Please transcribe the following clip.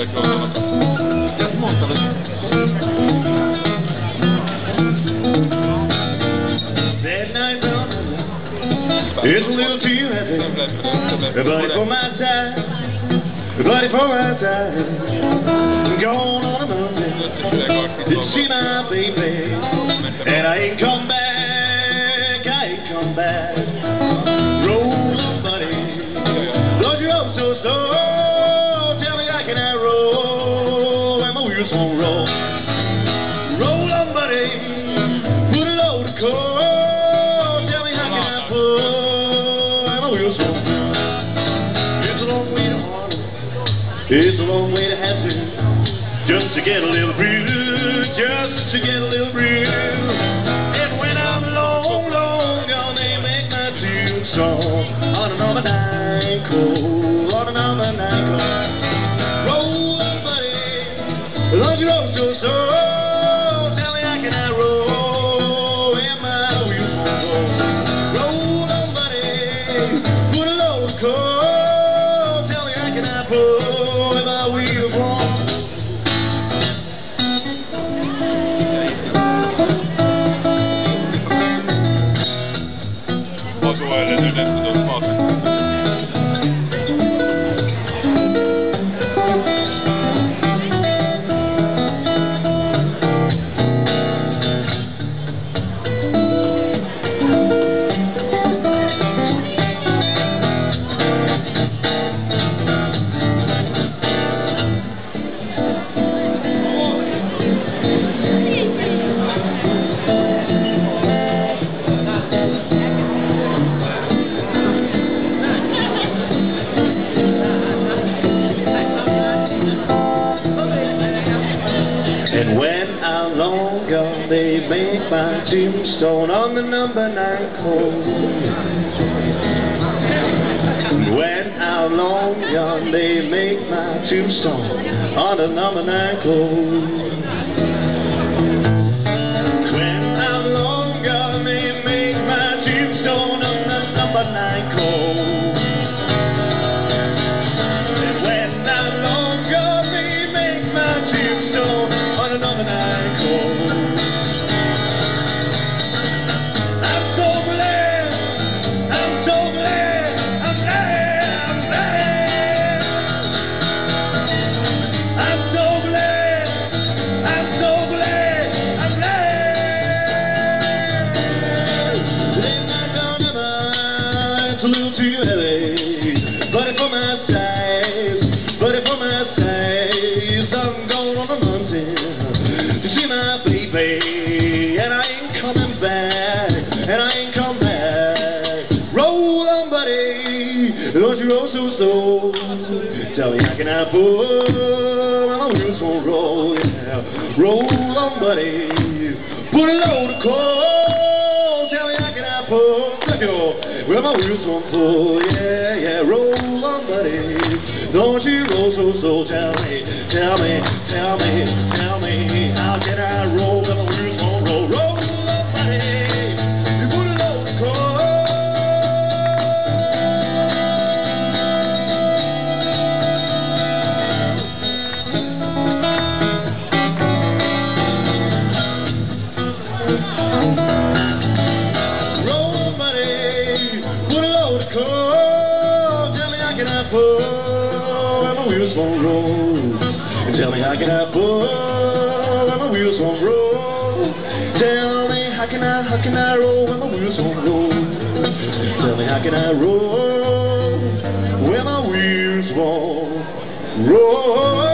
Jag smakade. That night run, it's a little too heavy. Buddy for my side, buddy for my side. Gone on a Monday to see my baby, and I ain't come back, I ain't come back. Long way to Hatfield just to get a little breeze, just to get a little breeze. And when I'm long, long gone, they make my tune song on a number nine cold, on a number nine cold. Roll, on, buddy, long you roll so. Tell me how can I roll my? Roll on, buddy, put a load of coal. Tell me how can I pull When long gone, they make my tombstone on the number nine cold. When I'm long gone, they make my tombstone on the number nine cold. It's for my size, but for my size. I'm going on a mountain to see my baby, and I ain't coming back, and I ain't come back. Roll on, buddy, don't you roll slow. Tell me can wheels won't roll? Yeah. Roll on, buddy, put a load of coal. My wheels won't pull, yeah, yeah. Roll on, buddy. Don't you roll so slow. Tell me, tell me, tell me, tell me, how can I roll when my wheels won't pull and my wheels won't roll? Tell me how can I pull and my wheels won't roll? Tell me how can I, how can I roll when my wheels won't roll? Tell me how can I roll when my wheels won't roll?